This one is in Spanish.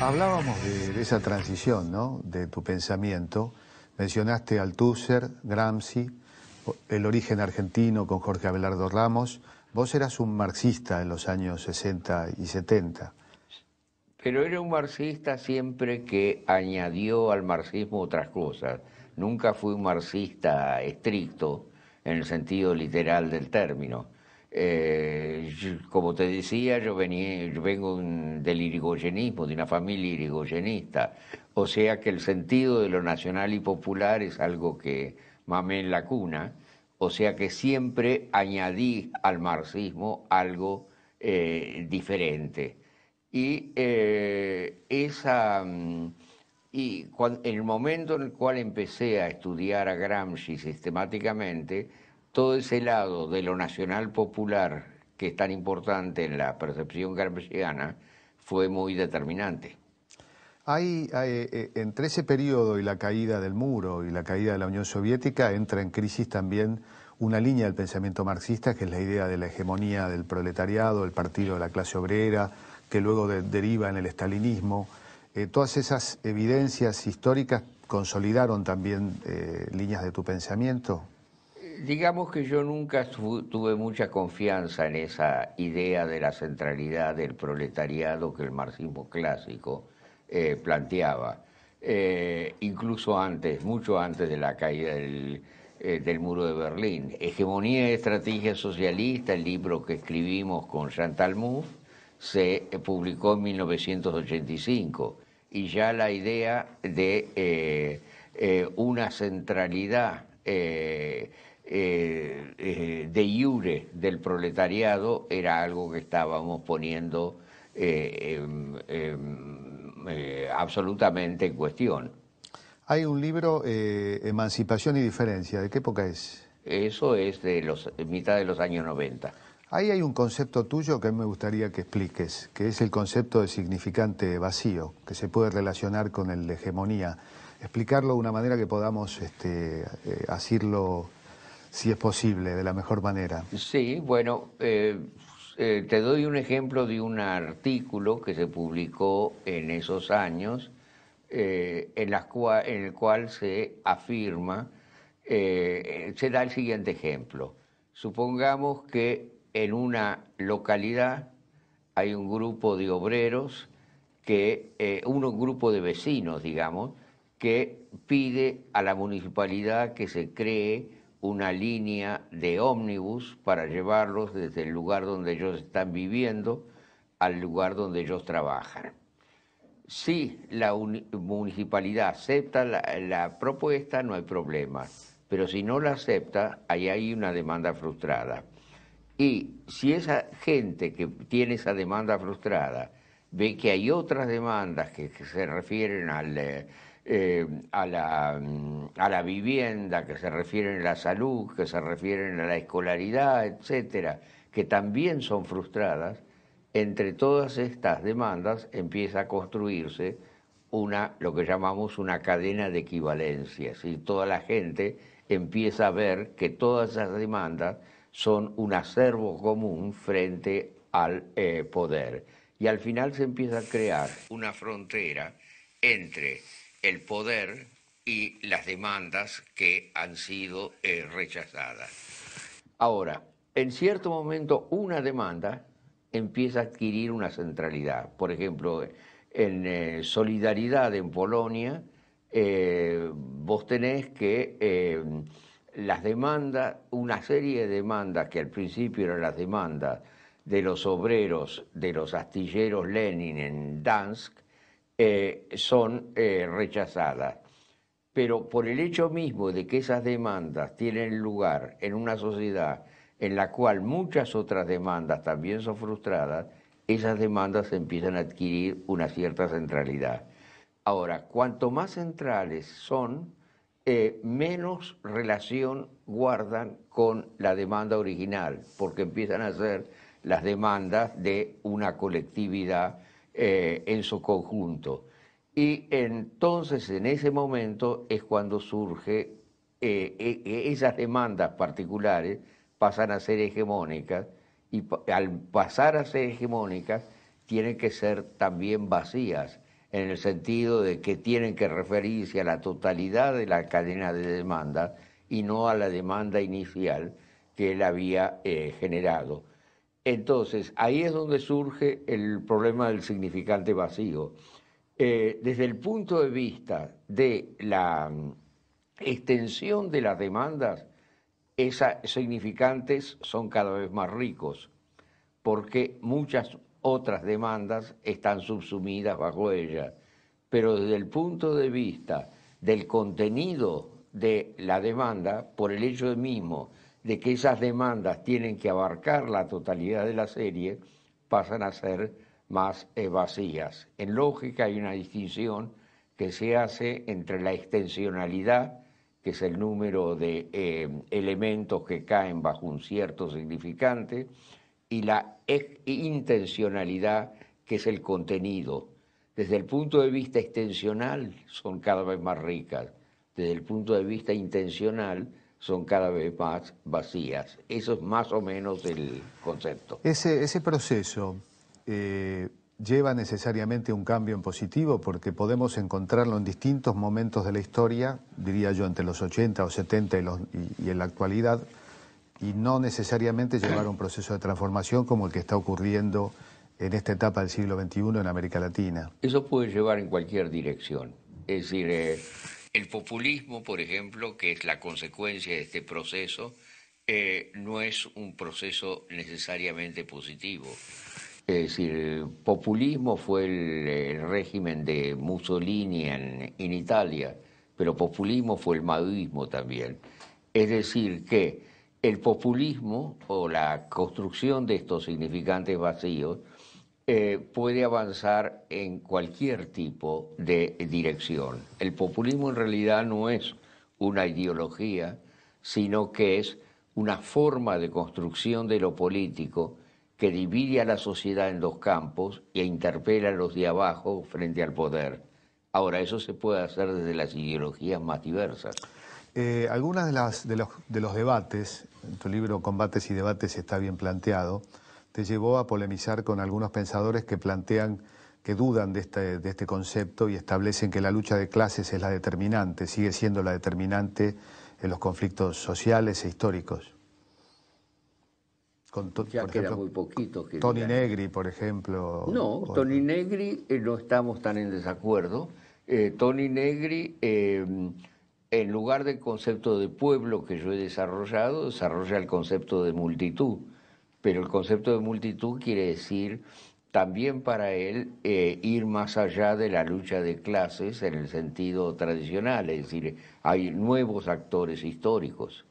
Hablábamos de, esa transición, ¿no? De tu pensamiento. Mencionaste Althusser, Gramsci, el origen argentino con Jorge Abelardo Ramos. Vos eras un marxista en los años 60 y 70. Pero era un marxista siempre que añadió al marxismo otras cosas. Nunca fui un marxista estricto en el sentido literal del término. Eh, como te decía, yo, venía, vengo del irigoyenismo, de una familia irigoyenista, o sea que el sentido de lo nacional y popular es algo que mamé en la cuna, o sea que siempre añadí al marxismo algo eh, diferente. Y eh, esa... Mm, y en el momento en el cual empecé a estudiar a Gramsci sistemáticamente, todo ese lado de lo nacional popular que es tan importante en la percepción gramsciana fue muy determinante. Hay, eh, entre ese periodo y la caída del muro y la caída de la Unión Soviética entra en crisis también una línea del pensamiento marxista que es la idea de la hegemonía del proletariado, el partido de la clase obrera, que luego deriva en el estalinismo. Eh, todas esas evidencias históricas consolidaron también eh, líneas de tu pensamiento. Digamos que yo nunca tuve mucha confianza en esa idea de la centralidad del proletariado que el marxismo clásico eh, planteaba, incluso antes, mucho antes de la caída del, del, muro de Berlín. Hegemonía y estrategia socialista, el libro que escribimos con Chantal Mouffe, se publicó en 1985 y ya la idea de eh, eh, una centralidad eh, de iure del proletariado era algo que estábamos poniendo absolutamente en cuestión. Hay un libro, Emancipación y Diferencia, ¿de qué época es? Eso es de los mitad de los años 90. Ahí hay un concepto tuyo que a mí me gustaría que expliques, que es el concepto de significante vacío, que se puede relacionar con el de hegemonía. Explicarlo de una manera que podamos este, eh, asirlo, si es posible, de la mejor manera. Sí, bueno, eh, eh, te doy un ejemplo de un artículo que se publicó en esos años, en, en el cual se afirma, se da el siguiente ejemplo. Supongamos que en una localidad hay un grupo de obreros, que, eh, un grupo de vecinos, digamos, que pide a la municipalidad que se cree una línea de ómnibus para llevarlos desde el lugar donde ellos están viviendo al lugar donde ellos trabajan. Si la municipalidad acepta la, propuesta, no hay problema, pero si no la acepta, ahí hay una demanda frustrada. Y si esa gente que tiene esa demanda frustrada ve que hay otras demandas que, se refieren al, eh, eh, a, la, mm, a, la, vivienda, que se refieren a la salud, que se refieren a la escolaridad, etcétera, que también son frustradas, entre todas estas demandas empieza a construirse una, lo que llamamos una cadena de equivalencias, y toda la gente empieza a ver que todas esas demandas son un acervo común frente al eh, poder. Y al final se empieza a crear una frontera entre el poder y las demandas que han sido eh, rechazadas. Ahora, en cierto momento una demanda empieza a adquirir una centralidad. Por ejemplo, en eh, Solidaridad en Polonia, vos tenés que las demandas, una serie de demandas que al principio eran las demandas de los obreros de los astilleros Lenin en Dansk, eh, son eh, rechazadas. Pero por el hecho mismo de que esas demandas tienen lugar en una sociedad en la cual muchas otras demandas también son frustradas, esas demandas empiezan a adquirir una cierta centralidad. Ahora, cuanto más centrales son, eh, menos relación guardan con la demanda original, porque empiezan a ser las demandas de una colectividad eh, en su conjunto. Y entonces en ese momento es cuando surge eh, esas demandas particulares pasan a ser hegemónicas y al pasar a ser hegemónicas tienen que ser también vacías en el sentido de que tienen que referirse a la totalidad de la cadena de demanda y no a la demanda inicial que él había eh, generado. Entonces, ahí es donde surge el problema del significante vacío. Eh, desde el punto de vista de la mm, extensión de las demandas, esos significantes son cada vez más ricos, porque muchas otras demandas están subsumidas bajo ella. Pero desde el punto de vista del contenido de la demanda, por el hecho mismo de que esas demandas tienen que abarcar la totalidad de la serie, pasan a ser más eh, vacías. En lógica hay una distinción que se hace entre la extensionalidad, que es el número de eh, elementos que caen bajo un cierto significante, y la intencionalidad, que es el contenido. Desde el punto de vista extensional son cada vez más ricas, desde el punto de vista intencional son cada vez más vacías. Eso es más o menos el concepto. Ese, ese proceso eh, lleva necesariamente un cambio en positivo porque podemos encontrarlo en distintos momentos de la historia, diría yo entre los 80 o 70 y, en la actualidad, y no necesariamente llevar un proceso de transformación como el que está ocurriendo en esta etapa del siglo XXI en América Latina. Eso puede llevar en cualquier dirección. Es decir, eh, el populismo, por ejemplo, que es la consecuencia de este proceso, eh, no es un proceso necesariamente positivo. Es decir, el populismo fue el, régimen de Mussolini en, Italia, pero populismo fue el maoísmo también. Es decir, que el populismo o la construcción de estos significantes vacíos eh, puede avanzar en cualquier tipo de dirección. El populismo en realidad no es una ideología, sino que es una forma de construcción de lo político que divide a la sociedad en dos campos e interpela a los de abajo frente al poder. Ahora, eso se puede hacer desde las ideologías más diversas. Eh, de, de, los, de los debates, tu libro Combates y Debates está bien planteado, te llevó a polemizar con algunos pensadores que plantean, que dudan de este, de este concepto y establecen que la lucha de clases es la determinante, sigue siendo la determinante en los conflictos sociales e históricos ya queda muy poquito. Tony Negri, por ejemplo. No, Tony Negri eh, no estamos tan en desacuerdo. Eh, Tony Negri, eh, en lugar del concepto de pueblo que yo he desarrollado, desarrolla el concepto de multitud. Pero el concepto de multitud quiere decir también para él ir más allá de la lucha de clases en el sentido tradicional, es decir, hay nuevos actores históricos.